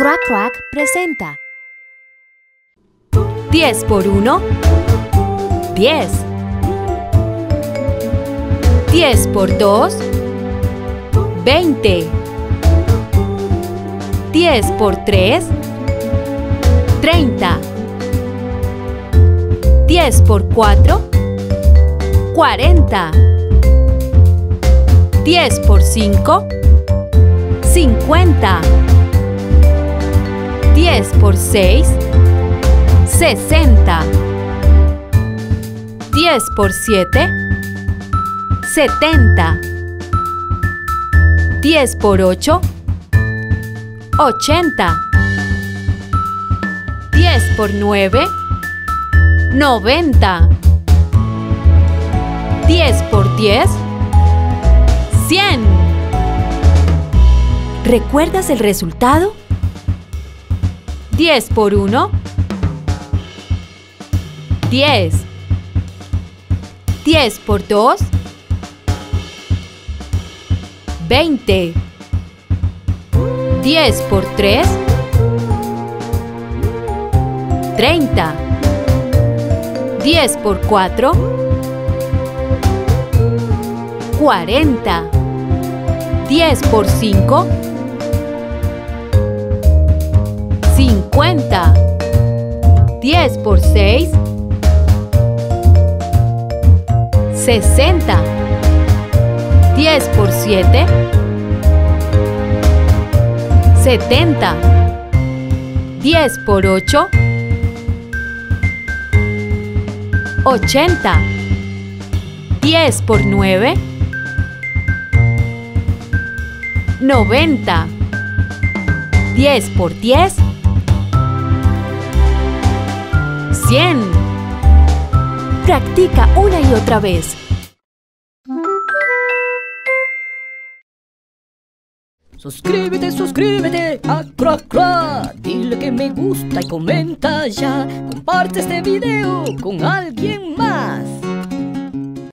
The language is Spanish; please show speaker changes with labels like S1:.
S1: Crack Crack presenta. 10 por 1 10 10 por 2 20 10 por 3 30 10 por 4 40 10 por 5 50 10 por 6 60 10 por 7 70 10 por 8 80 10 por 9 90 10 por 10 100 ¿Recuerdas el resultado? 10 por 1 10 10 por 2 20 10 por 3 30 10 por 4 40 10 por 5 50 10 por 6 60 10 por 7 70 10 por 8 80 10 por 9 90 10 por 10 100 Practica una y otra vez.
S2: Suscríbete, suscríbete a Crack Crack. Dile que me gusta y comenta ya. Comparte este video con alguien más.